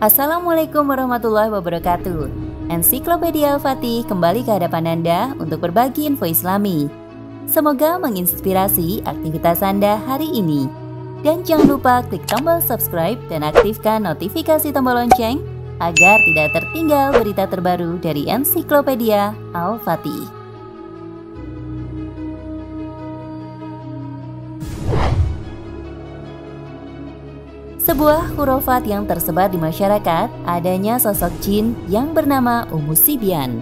Assalamualaikum warahmatullahi wabarakatuh. Ensiklopedia Al-Fatih kembali ke hadapan Anda untuk berbagi info Islami. Semoga menginspirasi aktivitas Anda hari ini. Dan jangan lupa klik tombol subscribe dan aktifkan notifikasi tombol lonceng agar tidak tertinggal berita terbaru dari Ensiklopedia Al-Fatih. Sebuah hurufat yang tersebar di masyarakat adanya sosok jin yang bernama Umu Sibian.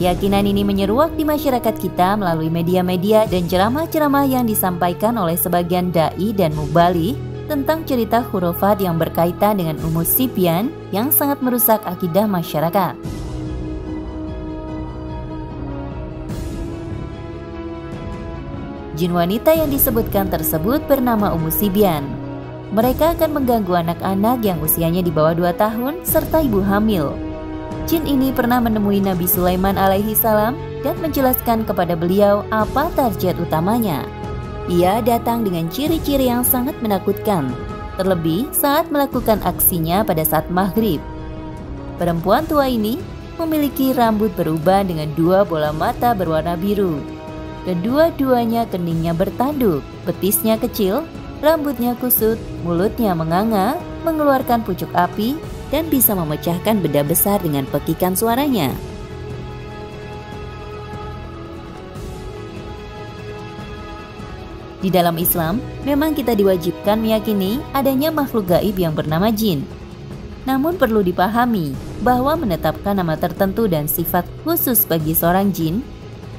Keyakinan ini menyeruak di masyarakat kita melalui media-media dan ceramah-ceramah yang disampaikan oleh sebagian dai dan mubali tentang cerita hurufat yang berkaitan dengan Umu Sibian yang sangat merusak akidah masyarakat. Jin wanita yang disebutkan tersebut bernama Umu Sibian. Mereka akan mengganggu anak-anak yang usianya di bawah 2 tahun serta ibu hamil. Jin ini pernah menemui Nabi Sulaiman alaihi salam dan menjelaskan kepada beliau apa target utamanya. Ia datang dengan ciri-ciri yang sangat menakutkan, terlebih saat melakukan aksinya pada saat maghrib. Perempuan tua ini memiliki rambut berubah dengan dua bola mata berwarna biru. Kedua-duanya keningnya bertanduk, betisnya kecil, Rambutnya kusut, mulutnya menganga, mengeluarkan pucuk api, dan bisa memecahkan benda besar dengan pekikan suaranya. Di dalam Islam, memang kita diwajibkan meyakini adanya makhluk gaib yang bernama jin. Namun perlu dipahami bahwa menetapkan nama tertentu dan sifat khusus bagi seorang jin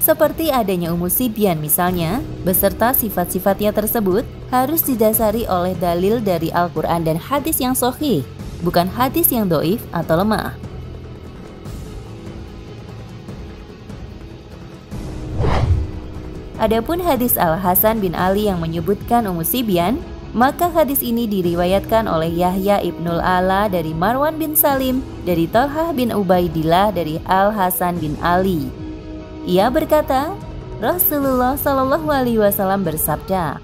seperti adanya umusibian misalnya, beserta sifat-sifatnya tersebut harus didasari oleh dalil dari Al-Quran dan hadis yang sohih, bukan hadis yang doif atau lemah. Adapun hadis Al-Hasan bin Ali yang menyebutkan umusibian, maka hadis ini diriwayatkan oleh Yahya ibnul Ala dari Marwan bin Salim, dari Talhah bin Ubaidillah dari Al-Hasan bin Ali. Ia berkata, Rasulullah Shallallahu Alaihi Wasallam bersabda,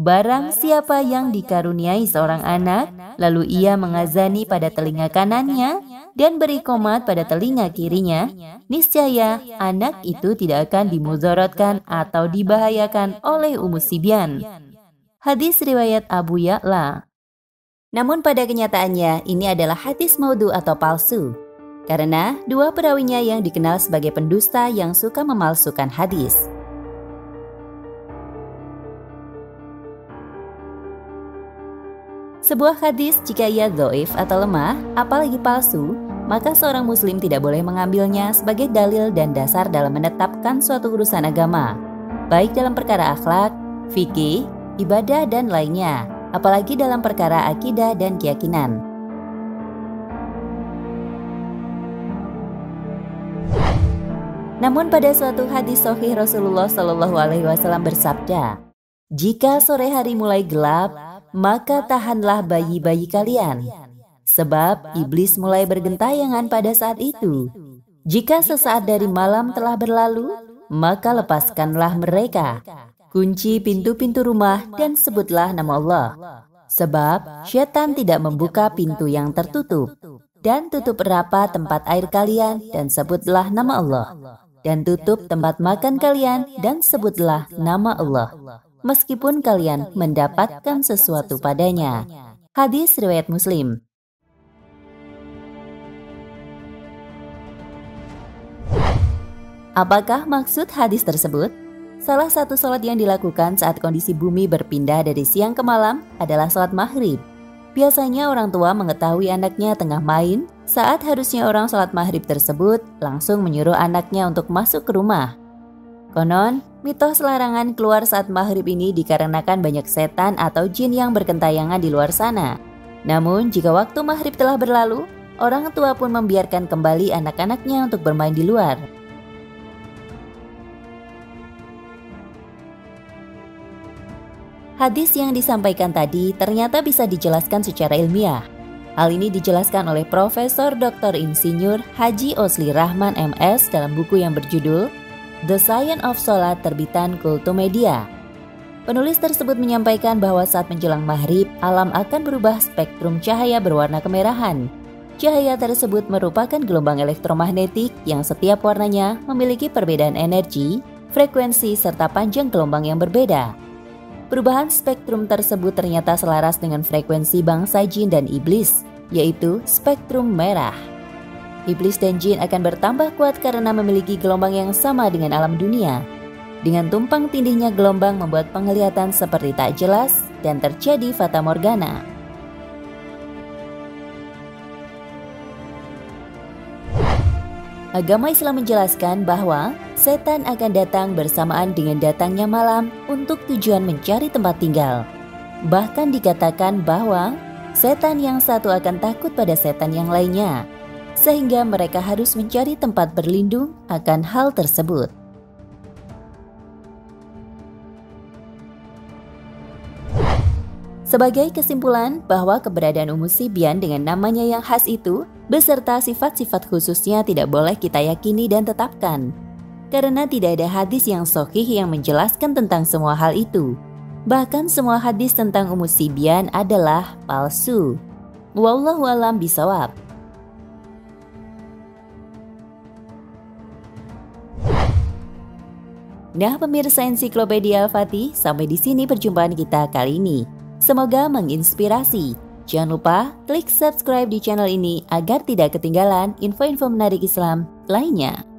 Barang siapa yang dikaruniai seorang anak, lalu ia mengazani pada telinga kanannya dan beri komat pada telinga kirinya, niscaya anak itu tidak akan dimuzorotkan atau dibahayakan oleh umusibian. Hadis riwayat Abu Ya'la. Namun pada kenyataannya ini adalah hadis maudhu atau palsu karena dua perawinya yang dikenal sebagai pendusta yang suka memalsukan hadis. Sebuah hadis jika ia doif atau lemah, apalagi palsu, maka seorang muslim tidak boleh mengambilnya sebagai dalil dan dasar dalam menetapkan suatu urusan agama, baik dalam perkara akhlak, fikih, ibadah, dan lainnya, apalagi dalam perkara akidah dan keyakinan. Namun pada suatu hadis sahih Rasulullah Shallallahu Alaihi Wasallam bersabda, jika sore hari mulai gelap, maka tahanlah bayi-bayi kalian, sebab iblis mulai bergentayangan pada saat itu. Jika sesaat dari malam telah berlalu, maka lepaskanlah mereka. Kunci pintu-pintu rumah dan sebutlah nama Allah. Sebab syaitan tidak membuka pintu yang tertutup. Dan tutup rapat tempat air kalian dan sebutlah nama Allah dan tutup tempat makan kalian dan sebutlah nama Allah, meskipun kalian mendapatkan sesuatu padanya. Hadis riwayat Muslim. Apakah maksud hadis tersebut? Salah satu sholat yang dilakukan saat kondisi bumi berpindah dari siang ke malam adalah sholat maghrib. Biasanya orang tua mengetahui anaknya tengah main saat harusnya orang sholat maghrib tersebut langsung menyuruh anaknya untuk masuk ke rumah. Konon, mitos larangan keluar saat maghrib ini dikarenakan banyak setan atau jin yang berkentayangan di luar sana. Namun, jika waktu maghrib telah berlalu, orang tua pun membiarkan kembali anak-anaknya untuk bermain di luar. Hadis yang disampaikan tadi ternyata bisa dijelaskan secara ilmiah. Hal ini dijelaskan oleh Profesor Dr. Insinyur Haji Osli Rahman MS dalam buku yang berjudul The Science of Salat terbitan Kultu Media. Penulis tersebut menyampaikan bahwa saat menjelang maghrib, alam akan berubah spektrum cahaya berwarna kemerahan. Cahaya tersebut merupakan gelombang elektromagnetik yang setiap warnanya memiliki perbedaan energi, frekuensi, serta panjang gelombang yang berbeda. Perubahan spektrum tersebut ternyata selaras dengan frekuensi bangsa jin dan iblis, yaitu spektrum merah. Iblis dan jin akan bertambah kuat karena memiliki gelombang yang sama dengan alam dunia. Dengan tumpang tindihnya gelombang membuat penglihatan seperti tak jelas dan terjadi fata morgana. Agama Islam menjelaskan bahwa setan akan datang bersamaan dengan datangnya malam untuk tujuan mencari tempat tinggal. Bahkan dikatakan bahwa setan yang satu akan takut pada setan yang lainnya, sehingga mereka harus mencari tempat berlindung akan hal tersebut. Sebagai kesimpulan bahwa keberadaan Umu Sibian dengan namanya yang khas itu beserta sifat-sifat khususnya tidak boleh kita yakini dan tetapkan. Karena tidak ada hadis yang sahih yang menjelaskan tentang semua hal itu. Bahkan semua hadis tentang Umu Sibian adalah palsu. Wallahu alam bisawab. Nah pemirsa ensiklopedia Al-Fatih, sampai di sini perjumpaan kita kali ini. Semoga menginspirasi. Jangan lupa klik subscribe di channel ini agar tidak ketinggalan info-info menarik Islam lainnya.